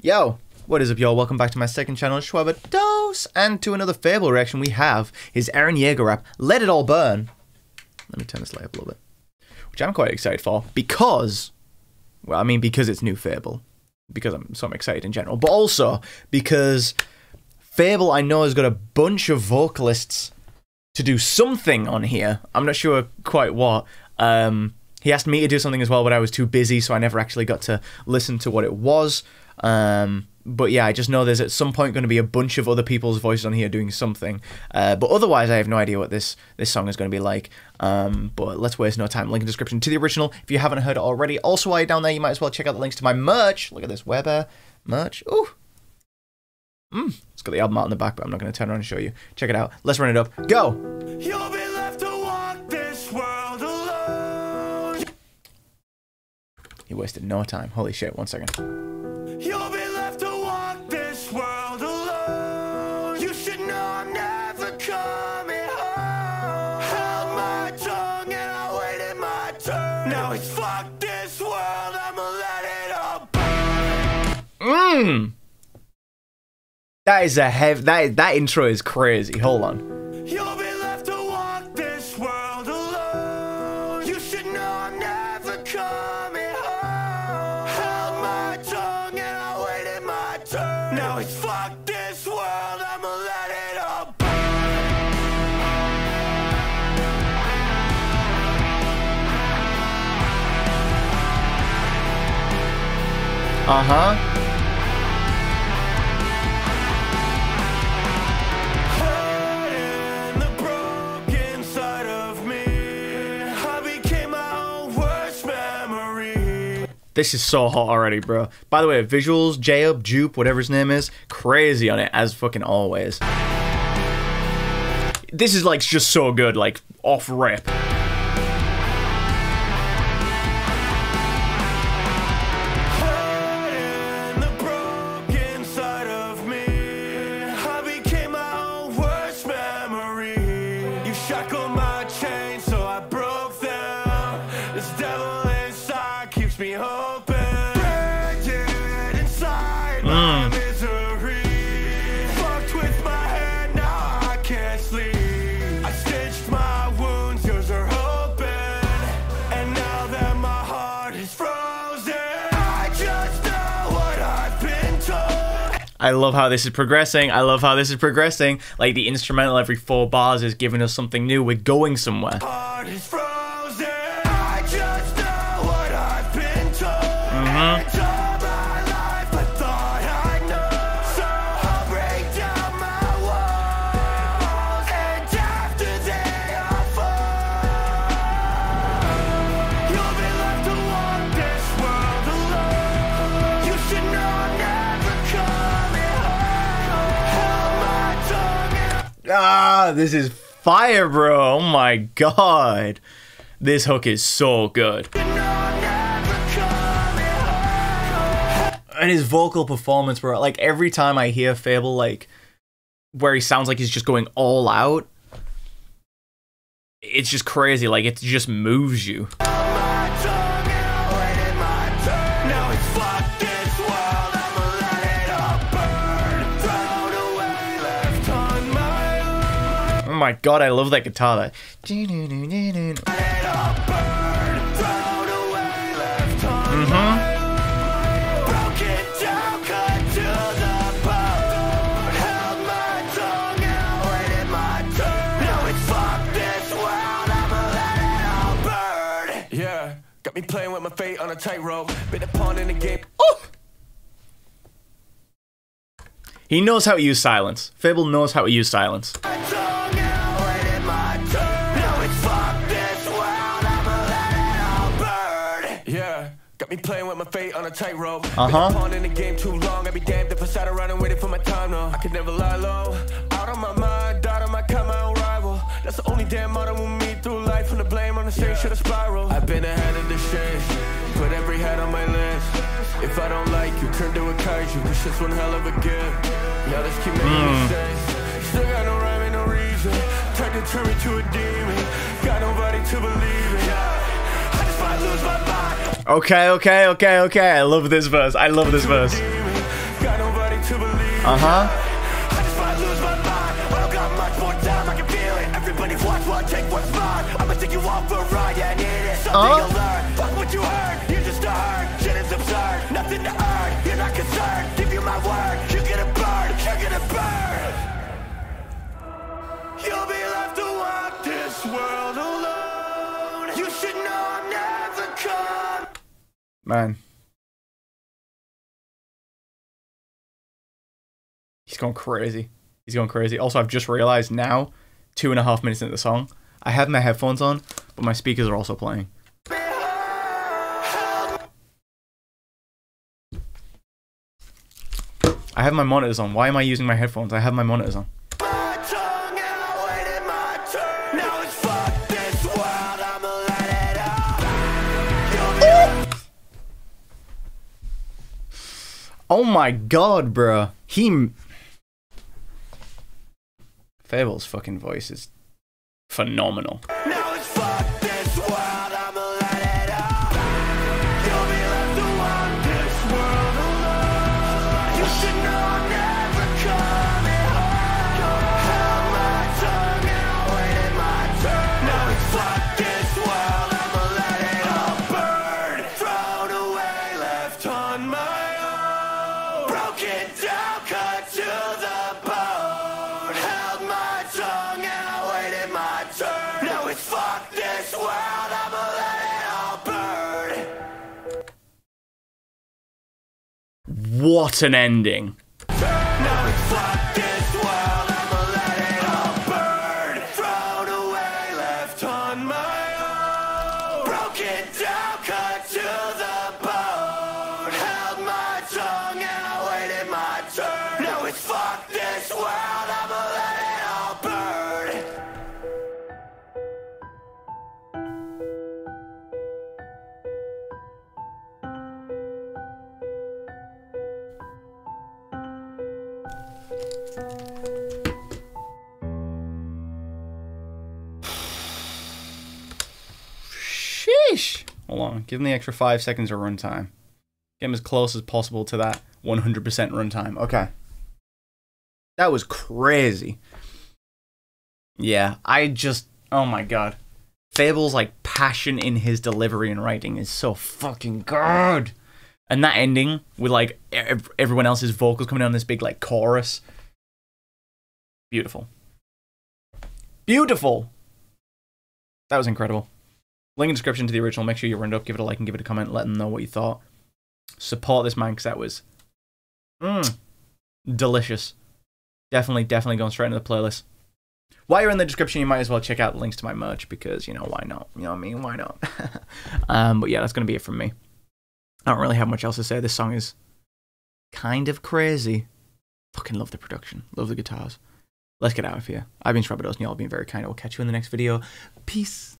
Yo, what is up, y'all? Welcome back to my second channel, Schwaber Dose, and to another FabvL reaction we have is Eren Yeager rap, Let It All Burn. Let me turn this light up a little bit. Which I'm quite excited for, because, well, I mean, because it's new FabvL. Because I'm so I'm excited in general, but also because FabvL, I know, has got a bunch of vocalists to do something on here. I'm not sure quite what. Um, he asked me to do something as well, but I was too busy, so I never actually got to listen to what it was. Um, but yeah, I just know there's at some point going to be a bunch of other people's voices on here doing something. Uh, but otherwise, I have no idea what this this song is going to be like. Um, but let's waste no time. Link in description to the original if you haven't heard it already. Also, while you're down there, you might as well check out the links to my merch. Look at this Weber merch. Ooh. Mm, it's got the album out in the back, but I'm not going to turn around and show you. Check it out. Let's run it up. Go! You'll He wasted no time. Holy shit, one second. You'll be left to walk this world alone. You should know I'm never coming home. Held my tongue and I waited my turn. Now it's fuck this world, I'ma let it all burn. Mmm. That is a heavy. That that intro is crazy. Hold on. Uh-huh. This is so hot already, bro. By the way, visuals, J-Up, Jupe, whatever his name is, crazy on it, as fucking always. This is, like, just so good, like, off I love how this is progressing. I love how this is progressing. Like the instrumental every four bars is giving us something new. We're going somewhere. Mm-hmm. Ah, this is fire, bro. Oh my god. This hook is so good. And his vocal performance, bro. Like every time I hear FabvL, like where he sounds like he's just going all out, it's just crazy. Like it just moves you. My god, I love that guitar. That. Mm-hmm. Got me playing with my fate on a tightrope. Been a pawn in the game. Oh! He knows how to use silence. FabvL knows how to use silence. Got me playing with my fate on a tightrope. Uh huh. Pawn in the game too long. I be damned if I sat around and waited for my time. No, I could never lie low. Out of my mind, out of my kind, my own rival. That's the only damn motto with me through life. From the blame on the same yeah. shit, a spiral. I've been ahead of the shit. Put every head on my list. If I don't like you, turn to a kaiju. This shit's one hell of a gift. Yeah, let's keep making mm. mistakes. Still got no rhyme and no reason. Tried to turn me to a demon. Got nobody to believe in. Okay, okay, okay, okay. I love this verse. I love this verse. Uh huh. I just Man. He's going crazy. He's going crazy. Also, I've just realized now, two and a half minutes into the song, I have my headphones on, but my speakers are also playing. I have my monitors on. Why am I using my headphones? I have my monitors on. Oh my god, bruh. He. FabvL's fucking voice is phenomenal. Now What an ending. Sheesh. Hold on. Give him the extra five seconds of runtime. Get him as close as possible to that 100% runtime. Okay. That was crazy. Yeah, I just. Oh my god. FabvL's like passion in his delivery and writing is so fucking good. And that ending with like ev- everyone else's vocals coming on this big like chorus. Beautiful. Beautiful. That was incredible. Link in description to the original. Make sure you it up, give it a like, and give it a comment. Let them know what you thought. Support this man because that was mm, delicious. Definitely, definitely going straight into the playlist. While you're in the description, you might as well check out the links to my merch because you know why not? You know what I mean? Why not? um, but yeah, that's gonna be it from me. I don't really have much else to say. This song is kind of crazy. Fucking love the production. Love the guitars. Let's get out of here. I've been Shwabados and y'all have been very kind. I will catch you in the next video. Peace.